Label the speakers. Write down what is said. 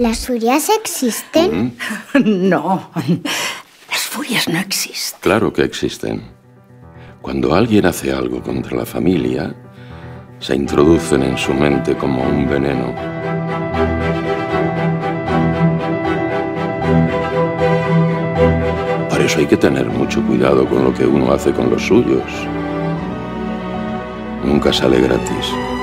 Speaker 1: ¿Las furias existen? Mm.
Speaker 2: No, las furias no existen.
Speaker 3: Claro que existen. Cuando alguien hace algo contra la familia, se introducen en su mente como un veneno. Por eso hay que tener mucho cuidado con lo que uno hace con los suyos. Nunca sale gratis.